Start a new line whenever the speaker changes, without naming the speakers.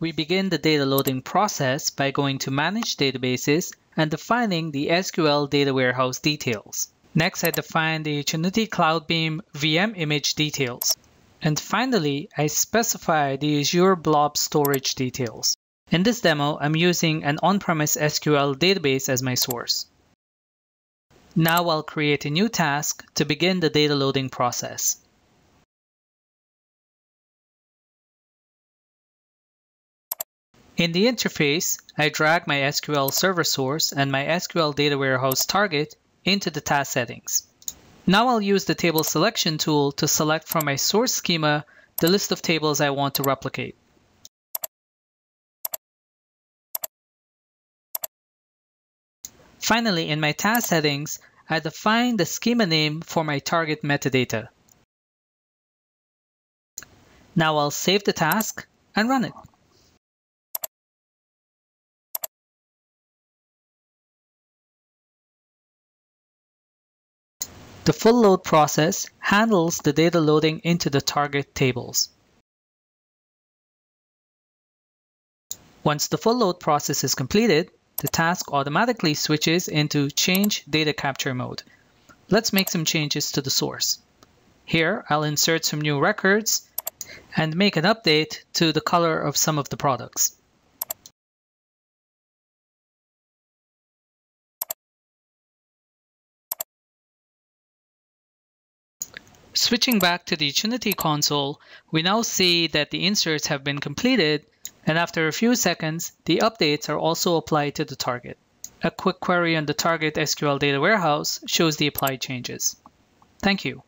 we begin the data loading process by going to Manage Databases and defining the SQL Data Warehouse details. Next, I define the Attunity CloudBeam VM image details. And finally, I specify the Azure Blob storage details. In this demo, I'm using an on-premise SQL database as my source. Now I'll create a new task to begin the data loading process. In the interface, I drag my SQL Server source and my SQL Data Warehouse target into the task settings. Now I'll use the Table Selection tool to select from my source schema the list of tables I want to replicate. Finally, in my task settings, I define the schema name for my target metadata. Now I'll save the task and run it. The full load process handles the data loading into the target tables. Once the full load process is completed, the task automatically switches into Change Data Capture mode. Let's make some changes to the source. Here, I'll insert some new records and make an update to the color of some of the products. Switching back to the Attunity console, we now see that the inserts have been completed, and after a few seconds, the updates are also applied to the target. A quick query on the target SQL data warehouse shows the applied changes. Thank you.